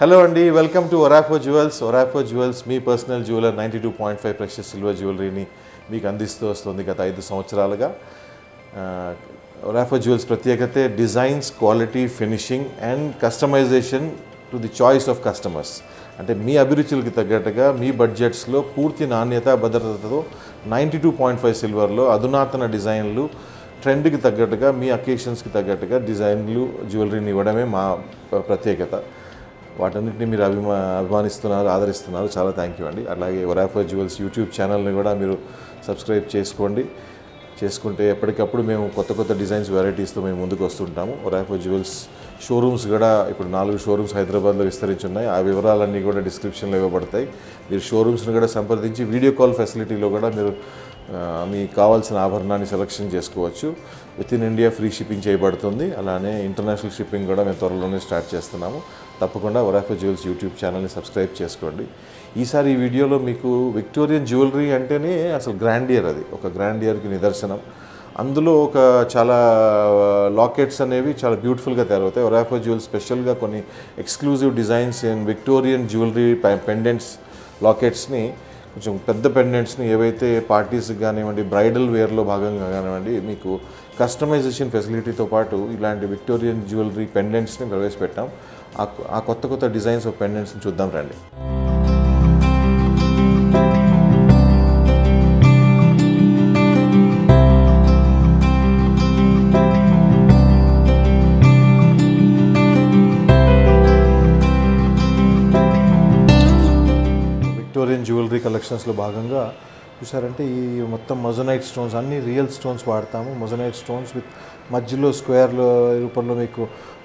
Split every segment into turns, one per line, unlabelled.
Hello అండి welcome to Orafo Jewels Orafo Jewels me personal jeweller ninety two point five pressure silver జ్యువెలరీని మీకు అందిస్తూ వస్తుంది గత ఐదు సంవత్సరాలుగా. ఒరాఫో jewels ప్రత్యేకతే designs quality finishing and customisation to the choice of customers. అంటే మీ అభిరుచులకి తగ్గట్టుగా మీ బడ్జెట్స్లో పూర్తి నాణ్యత భద్రతతో నైంటీ టూ పాయింట్ ఫైవ్ సిల్వర్లో అధునాతన డిజైన్లు ట్రెండ్కి తగ్గట్టుగా మీ అకేషన్స్కి తగ్గట్టుగా డిజైన్లు జ్యువెలరీని ఇవ్వడమే మా ప్రత్యేకత. వాటన్నిటిని మీరు అభిమా అభిమానిస్తున్నారు ఆదరిస్తున్నారు. చాలా థ్యాంక్ యూ అండి. అలాగే ఒరాఫర్ జ్యువెల్స్ యూట్యూబ్ ఛానల్ని కూడా మీరు సబ్స్క్రైబ్ చేసుకోండి. చేసుకుంటే ఎప్పటికప్పుడు మేము కొత్త కొత్త డిజైన్స్ వెరైటీస్తో మేము ముందుకు వస్తుంటాము. ఒరాఫర్ జ్యువెల్స్ షోరూమ్స్ కూడా ఇప్పుడు నాలుగు షోరూమ్స్ హైదరాబాద్లో విస్తరించి ఉన్నాయి ఆ వివరాలన్నీ కూడా డిస్క్రిప్షన్లో ఇవ్వబడతాయి. మీరు షోరూమ్స్ని కూడా సంప్రదించి వీడియో కాల్ ఫెసిలిటీలో కూడా మీరు మీకు కావాల్సిన ఆభరణాన్ని సెలక్షన్ చేసుకోవచ్చు. Within India free shipping చేయబడుతుంది. అలానే ఇంటర్నేషనల్ షిప్పింగ్ కూడా మేము త్వరలోనే స్టార్ట్ చేస్తున్నాము. తప్పకుండా ఒరాఫో జ్యువెల్స్ యూట్యూబ్ ఛానల్ని సబ్స్క్రైబ్ చేసుకోండి. ఈసారి ఈ వీడియోలో మీకు విక్టోరియన్ జ్యువెలరీ అంటేనే అసలు గ్రాండియర్ అది. ఒక గ్రాండియర్కి నిదర్శనం. అందులో ఒక చాలా లాకెట్స్ అనేవి చాలా బ్యూటిఫుల్గా తయారవుతాయి. ఒరాఫో జ్యువెల్స్ స్పెషల్గా కొన్ని exclusive designs and Victorian jewellery pendants లాకెట్స్ని కొంచెం పెద్ద పెండెంట్స్ని ఏవైతే పార్టీస్కి కానివ్వండి బ్రైడల్ వేర్లో భాగంగా కానివ్వండి మీకు కస్టమైజేషన్ ఫెసిలిటీతో పాటు ఇలాంటి విక్టోరియన్ జ్యువెలరీ పెండెంట్స్ని ప్రవేశపెట్టాం. ఆ ఆ కొత్త కొత్త డిజైన్స్ ఆఫ్ పెండెంట్స్ని చూద్దాం రండి. విక్టోరియన్ జ్యువెలరీ కలెక్షన్స్లో భాగంగా చూసారంటే ఈ మొత్తం మొజనైట్ స్టోన్స్ అన్ని రియల్ స్టోన్స్ వాడతాము. మొజనైట్ స్టోన్స్ విత్ మధ్యలో స్క్వేర్ రూపంలో మీకు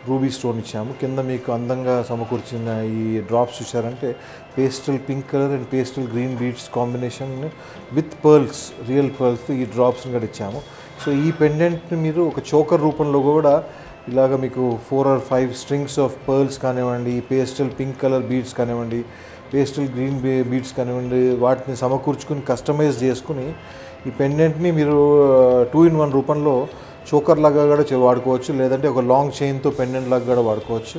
రూబీ స్టోన్ ఇచ్చాము. కింద మీకు అందంగా సమకూర్చిన ఈ డ్రాప్స్ చూసారంటే pastel pink colour and pastel green beads combination with pearls real pearls ఈ డ్రాప్స్ని కూడా ఇచ్చాము. సో ఈ పెండెంట్ని మీరు ఒక చోకర్ రూపంలో కూడా ఇలాగ మీకు four or five strings of pearls కానివ్వండి పేస్టల్ పింక్ కలర్ బీడ్స్ కానివ్వండి పేస్టల్ గ్రీన్ బీడ్స్ కానివ్వండి వాటిని సమకూర్చుకుని కస్టమైజ్ చేసుకుని ఈ పెండెంట్ని మీరు టూ ఇన్ వన్ రూపంలో చోకర్ లాగా కూడా వాడుకోవచ్చు. లేదంటే ఒక లాంగ్ చైన్తో పెండెంట్ లాగా కూడా వాడుకోవచ్చు.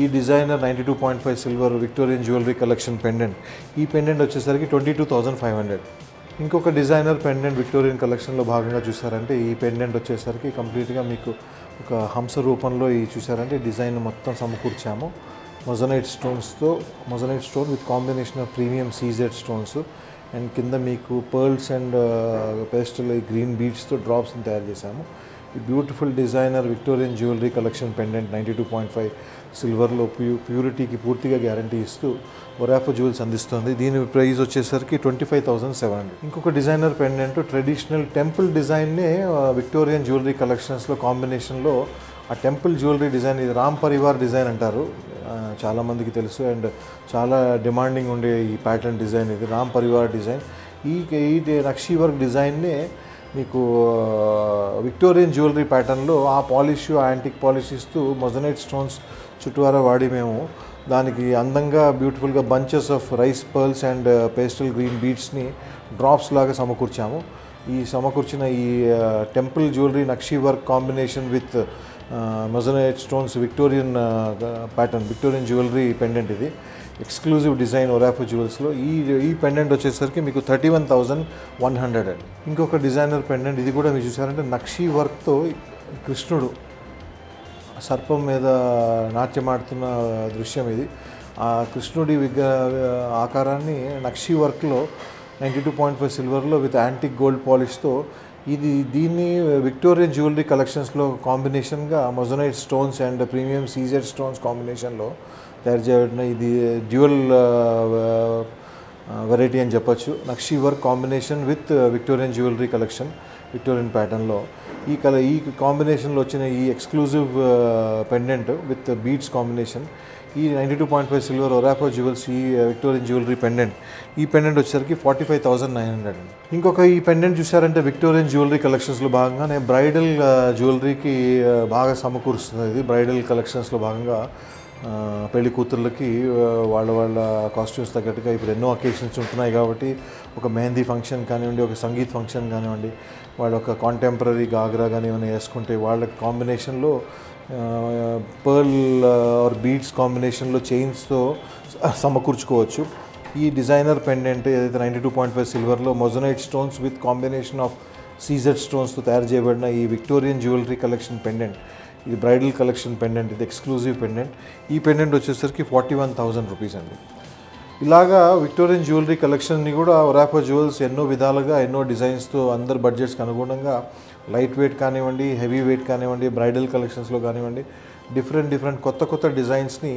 ఈ designer ninety two point five silver Victorian jewellery collection pendant. ఈ పెండెంట్ వచ్చేసరికి twenty two thousand five hundred ఇంకొక డిజైనర్ పెండెంట్ విక్టోరియన్ కలెక్షన్లో భాగంగా చూసారంటే ఈ పెండెంట్ వచ్చేసరికి కంప్లీట్గా మీకు ఒక హంస రూపంలో ఈ చూసారంటే డిజైన్ మొత్తం సమకూర్చాము. మొజనైట్ స్టోన్స్తో moissanite stone with combination of premium CZ stones and కింద మీకు పర్ల్స్ అండ్ పేస్టల్ గ్రీన్ బీడ్స్తో డ్రాప్స్ని తయారు చేశాము. ఈ beautiful designer Victorian jewellery collection pendant ninety two point five సిల్వర్లో ప్యూ ప్యూరిటీకి పూర్తిగా గ్యారంటీ ఇస్తూ ఒరాఫో జ్యువెల్స్ అందిస్తుంది. దీని ప్రైస్ వచ్చేసరికి twenty five thousand seven hundred ఇంకొక డిజైనర్ పెండెంట్ ట్రెడిషనల్ టెంపుల్ డిజైన్నే విక్టోరియన్ జ్యువెలరీ కలెక్షన్స్లో కాంబినేషన్లో ఆ టెంపుల్ జ్యువెలరీ డిజైన్ ఇది రామ్ పరివార్ డిజైన్ అంటారు. చాలామందికి తెలుసు. అండ్ చాలా డిమాండింగ్ ఉండే ఈ ప్యాటర్న్ డిజైన్ ఇది. రామ్ పరివార్ డిజైన్. ఈ ఈ నక్షీ వర్క్ డిజైన్నే మీకు విక్టోరియన్ జ్యువెలరీ ప్యాటర్న్లో ఆ పాలిష్ యాంటిక్ పాలిష్ ఇస్తూ మొజనైట్ స్టోన్స్ చుట్టూరా వాడి మేము దానికి అందంగా బ్యూటిఫుల్గా bunches of rice pearls and pastel green బీడ్స్ని drops లాగా సమకూర్చాము. ఈ సమకూర్చిన ఈ temple jewellery nakshi work combination with moissanite stones Victorian pattern Victorian jewellery pendant ఇది. ఎక్స్క్లూజివ్ డిజైన్ ఒరాఫో జ్యువెల్స్లో ఈ ఈ పెండెంట్ వచ్చేసరికి మీకు thirty one thousand one hundred అండి. ఇంకొక డిజైనర్ పెండెంట్ ఇది కూడా మీరు చూసారంటే నక్షీ వర్క్తో కృష్ణుడు సర్పం మీద నాట్యమాడుతున్న దృశ్యం ఇది. ఆ కృష్ణుడి విగ్రహ ఆకారాన్ని నక్షీ వర్క్లో నైంటీ టూ పాయింట్ ఫైవ్ సిల్వర్లో విత్ యాంటిక్ గోల్డ్ పాలిష్తో ఇది దీన్ని విక్టోరియన్ జ్యువెలరీ కలెక్షన్స్లో కాంబినేషన్గా moissanite stones and premium CZ stones కాంబినేషన్లో తయారు చేయబడిన ఇది డ్యూయల్ వెరైటీ అని చెప్పొచ్చు. Nakshi work combination with Victorian jewellery collection Victorian ప్యాటర్న్లో ఈ కల ఈ కాంబినేషన్లో వచ్చిన ఈ exclusive pendant with beads combination ఈ ninety two point five silver Orafo jewels ఈ విక్టోరియన్ జ్యువెలరీ పెండెంట్ ఈ పెండెంట్ వచ్చేసరికి forty five thousand nine hundred ఇంకొక ఈ పెండెంట్ చూసారంటే విక్టోరియన్ జ్యువెలరీ కలెక్షన్స్లో భాగంగా నేను బ్రైడల్ జ్యువెలరీకి బాగా సమకూరుస్తుంది ఇది. బ్రైడల్ కలెక్షన్స్లో భాగంగా uh, పెళ్ళి కూతుర్లకి uh, వాళ్ళ వాళ్ళ కాస్ట్యూమ్స్ తగ్గట్టుగా ఇప్పుడు ఎన్నో అకేషన్స్ ఉంటున్నాయి కాబట్టి ఒక మెహందీ ఫంక్షన్ కానివ్వండి ఒక సంగీత్ ఫంక్షన్ కానివ్వండి వాళ్ళ ఒక కాంటెంపరీ గాగ్రా కానీ ఏమైనా వేసుకుంటే వాళ్ళ కాంబినేషన్లో పర్ల్ ఆర్ బీడ్స్ కాంబినేషన్లో చైన్స్తో సమకూర్చుకోవచ్చు. ఈ డిజైనర్ పెండెంట్ ఏదైతే ninety two point five సిల్వర్లో moissanite stones with combination of CZ స్టోన్స్తో తయారు చేయబడిన ఈ విక్టోరియన్ జ్యువెలరీ కలెక్షన్ పెండెంట్ ఇది బ్రైడల్ కలెక్షన్ పెండెంట్ ఇది ఎక్స్క్లూజివ్ పెండెంట్. ఈ పెండెంట్ వచ్చేసరికి ఫార్టీ వన్ థౌజండ్ రూపీస్ అండి. ఇలాగా విక్టోరియన్ జ్యువెలరీ కలెక్షన్ని కూడా ఒరాపో జ్యువెల్స్ ఎన్నో విధాలుగా ఎన్నో డిజైన్స్తో అందరి బడ్జెట్స్కి అనుగుణంగా లైట్ వెయిట్ కానివ్వండి హెవీ వెయిట్ కానివ్వండి బ్రైడల్ కలెక్షన్స్లో కానివ్వండి డిఫరెంట్ డిఫరెంట్ కొత్త కొత్త డిజైన్స్ని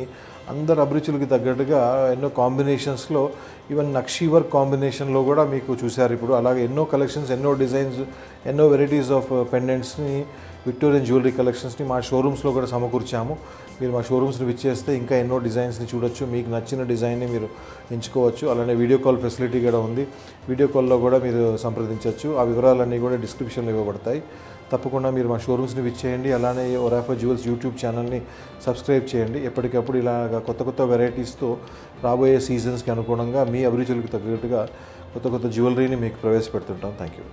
అందరు అభిరుచులకి తగ్గట్టుగా ఎన్నో కాంబినేషన్స్లో ఈవెన్ నక్షీ వర్క్ కాంబినేషన్లో కూడా మీకు చూశారు ఇప్పుడు. అలాగే ఎన్నో కలెక్షన్స్ ఎన్నో డిజైన్స్ ఎన్నో వెరైటీస్ ఆఫ్ పెండెంట్స్ని విక్టోరియన్ జ్యువెలరీ కలెక్షన్స్ని మా షోరూమ్స్లో కూడా సమకూర్చాము. మీరు మా షోరూమ్స్ని విచ్చేస్తే ఇంకా ఎన్నో డిజైన్స్ని చూడొచ్చు. మీకు నచ్చిన డిజైన్ని మీరు ఎంచుకోవచ్చు. అలానే వీడియో కాల్ ఫెసిలిటీ కూడా ఉంది. వీడియో కాల్లో కూడా మీరు సంప్రదించవచ్చు ఆ వివరాలన్నీ కూడా డిస్క్రిప్షన్లో ఇవ్వబడతాయి. తప్పకుండా మీరు మా షోరూమ్స్ని విచ్చేయండి అలానే ఒరాఫా జ్యువెల్స్ యూట్యూబ్ ఛానల్ని సబ్స్క్రైబ్ చేయండి. ఎప్పటికప్పుడు ఇలాగ కొత్త కొత్త వెరైటీస్తో రాబోయే సీజన్స్కి అనుగుణంగా మీ అభిరుచులకు తగ్గట్టుగా కొత్త కొత్త జ్యువెలరీని మీకు ప్రవేశపెడుతుంటాం. Thank you